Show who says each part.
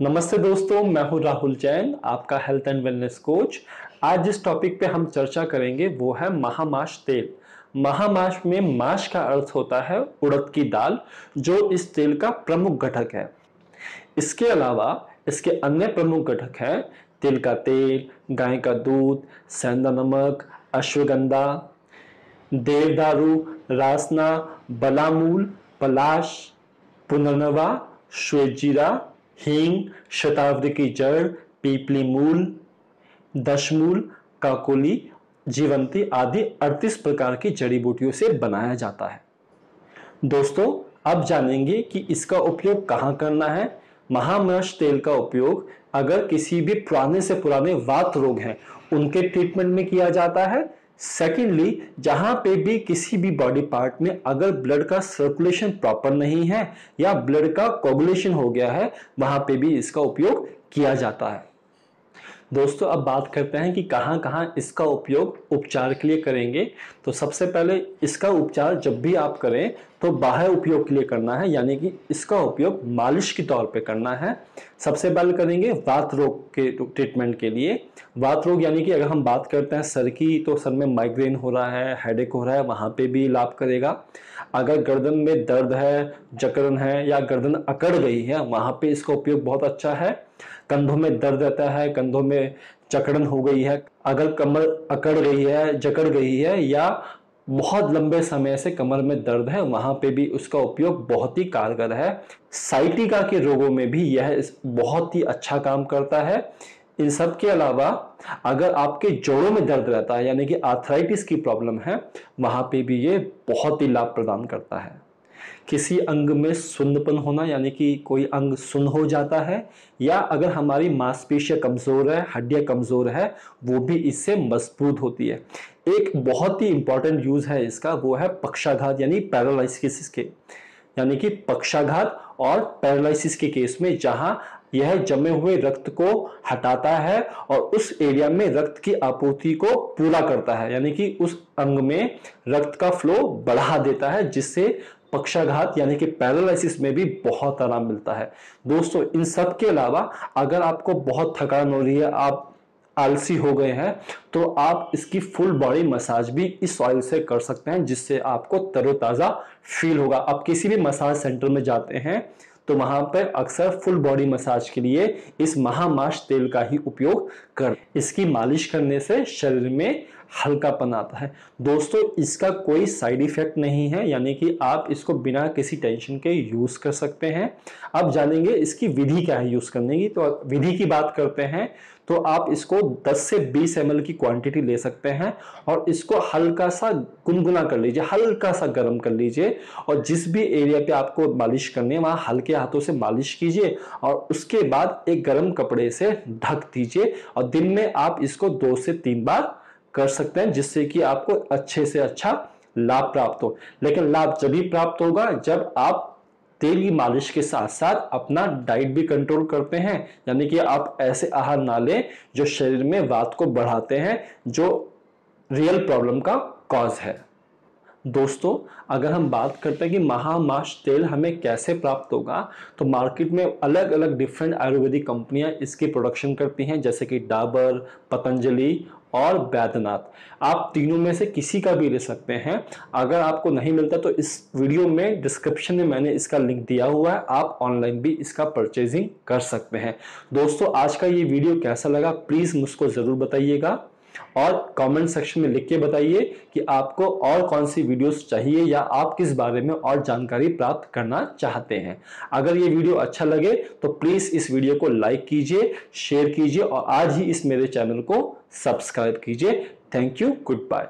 Speaker 1: नमस्ते दोस्तों, मैं हूँ राहुल जैन, आपका हेल्थ एंड वेलनेस कोच आज जिस टॉपिक पे हम चर्चा करेंगे, वो है महामाश तेल। महामाश में माश का अर्थ होता है उड़द की दाल, जो इस तेल का प्रमुख घटक है। इसके अलावा, इसके अन्य प्रमुख घटक हैं, तिल का तेल, गाय का दूध, सेंधा नमक, अश्वगंधा, देवदारू, रासना, बलामूल, पलाश, पुनर्नवा श्वेजीरा हींग, शताब्दी की जड़, पीपली मूल, दशमूल, काकोली, जीवंती आदि 38 प्रकार की जड़ी बूटियों से बनाया जाता है। दोस्तों, अब जानेंगे कि इसका उपयोग कहाँ करना है। महामृष तेल का उपयोग अगर किसी भी पुराने से पुराने वात रोग हैं, उनके ट्रीटमेंट में किया जाता है। सेकेंडली जहाँ पे भी किसी भी बॉडी पार्ट में अगर ब्लड का सर्कुलेशन प्रॉपर नहीं है या ब्लड का कोगुलेशन हो गया है, वहाँ पे भी इसका उपयोग किया जाता है। दोस्तों, अब बात करते हैं कि कहाँ कहाँ इसका उपयोग उपचार के लिए करेंगे। तो सबसे पहले इसका उपचार जब भी आप करें तो बाह्य उपयोग के लिए करना है, यानी कि इसका उपयोग मालिश के तौर पे करना है। सबसे पहले करेंगे वात रोग के ट्रीटमेंट के लिए। वात रोग यानी कि अगर हम बात करते हैं सर की तो सर में माइग्रेन हो रहा है, हेडेक हो रहा है, वहाँ पे भी लाभ करेगा। अगर गर्दन में दर्द है, जकड़न है या गर्दन अकड़ गई है, वहाँ पे इसका उपयोग बहुत अच्छा है। कंधों में दर्द रहता है, कंधों में चकड़न हो गई है अगर कमर अकड़ गई है, जकड़ गई है या बहुत लंबे समय से कमर में दर्द है, वहाँ पे भी उसका उपयोग बहुत ही कारगर है। साइटिका के रोगों में भी यह बहुत ही अच्छा काम करता है। इन सब के अलावा, अगर आपके जोड़ों में दर्द रहता है, यानी कि आर्थराइटिस की प्रॉब्लम है, वहाँ पे भी ये बहुत ही लाभ प्रदान करता है। किसी अंग में सुन्नपन होना, यानी कि कोई अंग सुन हो जाता है, या अगर हमारी मांसपेशियाँ कमज़ोर है, हड्डियाँ कमज़ोर है, वो भी इससे मज़बूत होती है। एक बहुत ही इंपॉर्टेंट यूज़ है इसका, वो है पक्षाघात, यानी पैरालिसिस के। यानी कि पक्षाघात और पैरालिसिस के केस में जहाँ यह जमे हुए रक्त को हटाता है और उस एरिया में रक्त की आपूर्ति को पूरा करता है। यानी कि उस अंग में रक्त का फ्लो बढ़ा देता है, जिससे पक्षाघात, यानी कि पैरालिसिस में भी बहुत आराम मिलता है। दोस्तों, इन सब के अलावा अगर आपको बहुत थकान हो रही है, आप आलसी हो गए हैं तो आप इसकी फुल बॉडी मसाज भी इस ऑयल से कर सकते हैं, जिससे आपको तरोताजा फील होगा। आप किसी भी मसाज सेंटर में जाते हैं तो वहाँ पर अक्सर फुल बॉडी मसाज के लिए इस महामाश तेल का ही उपयोग कर इसकी मालिश करने से शरीर में हल्कापन आता है। दोस्तों, इसका कोई साइड इफ़ेक्ट नहीं है, यानी कि आप इसको बिना किसी टेंशन के यूज़ कर सकते हैं। अब जानेंगे इसकी विधि क्या है यूज़ करने की। तो विधि की बात करते हैं तो आप इसको 10 से 20 एम की क्वांटिटी ले सकते हैं और इसको हल्का सा गुनगुना कर लीजिए, हल्का सा गर्म कर लीजिए और जिस भी एरिया पे आपको मालिश करनी है, वहाँ हल्के हाथों से मालिश कीजिए और उसके बाद एक गर्म कपड़े से ढक दीजिए और दिन में आप इसको दो से तीन बार कर सकते हैं, जिससे कि आपको अच्छे से अच्छा लाभ प्राप्त हो। लेकिन लाभ जब भी प्राप्त होगा, जब आप तेल की मालिश के साथ साथ अपना डाइट भी कंट्रोल करते हैं, यानी कि आप ऐसे आहार ना लें जो शरीर में वात को बढ़ाते हैं, जो रियल प्रॉब्लम का कॉज है। दोस्तों, अगर हम बात करते हैं कि महामाश तेल हमें कैसे प्राप्त होगा तो मार्केट में अलग अलग डिफरेंट आयुर्वेदिक कंपनियाँ इसकी प्रोडक्शन करती हैं, जैसे कि डाबर पतंजलि और बैद्यनाथ। आप तीनों में से किसी का भी ले सकते हैं। अगर आपको नहीं मिलता तो इस वीडियो में डिस्क्रिप्शन में मैंने इसका लिंक दिया हुआ है। आप ऑनलाइन भी इसका परचेजिंग कर सकते हैं। दोस्तों, आज का ये वीडियो कैसा लगा? प्लीज़ मुझको ज़रूर बताइएगा। और कमेंट सेक्शन में लिख के बताइए कि आपको और कौन सी वीडियोस चाहिए या आप किस बारे में और जानकारी प्राप्त करना चाहते हैं। अगर ये वीडियो अच्छा लगे तो प्लीज़ इस वीडियो को लाइक कीजिए शेयर कीजिए और आज ही इस मेरे चैनल को सब्सक्राइब कीजिए। Thank you good bye